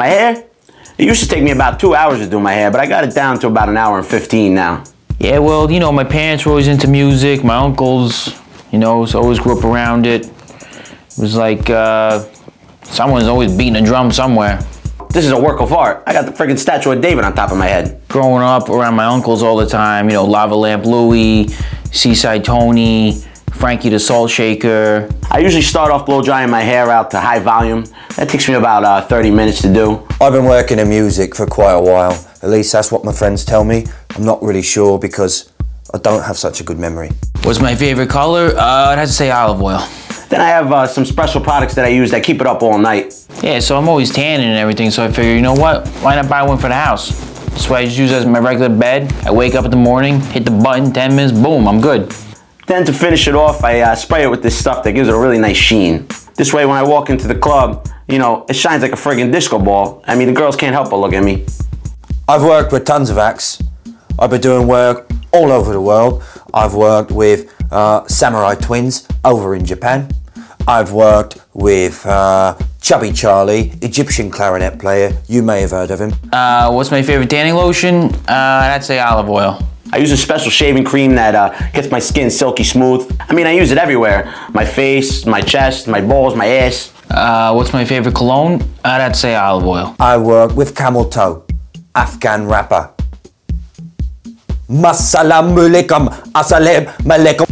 My hair, it used to take me about two hours to do my hair, but I got it down to about an hour and 15 now. Yeah, well, you know, my parents were always into music. My uncles, you know, so always grew up around it. It was like uh, someone's always beating a drum somewhere. This is a work of art. I got the freaking statue of David on top of my head. Growing up around my uncles all the time, you know, Lava Lamp Louie, Seaside Tony, Frankie the Salt Shaker. I usually start off blow drying my hair out to high volume. That takes me about uh, 30 minutes to do. I've been working in music for quite a while. At least that's what my friends tell me. I'm not really sure because I don't have such a good memory. What's my favorite color? Uh, I'd have to say olive oil. Then I have uh, some special products that I use that keep it up all night. Yeah, so I'm always tanning and everything, so I figure, you know what? Why not buy one for the house? So I just use it as my regular bed. I wake up in the morning, hit the button, 10 minutes, boom, I'm good. Then to finish it off, I uh, spray it with this stuff that gives it a really nice sheen. This way when I walk into the club, you know, it shines like a friggin' disco ball. I mean, the girls can't help but look at me. I've worked with tons of acts. I've been doing work all over the world. I've worked with uh, Samurai Twins over in Japan. I've worked with uh, Chubby Charlie, Egyptian clarinet player. You may have heard of him. Uh, what's my favorite tanning lotion? Uh, I'd say olive oil. I use a special shaving cream that uh, gets my skin silky smooth. I mean, I use it everywhere. My face, my chest, my balls, my ass. Uh, what's my favorite cologne? I'd say olive oil. I work with Camel Toe, Afghan rapper. Massalamu alaikum, assalamu alaikum.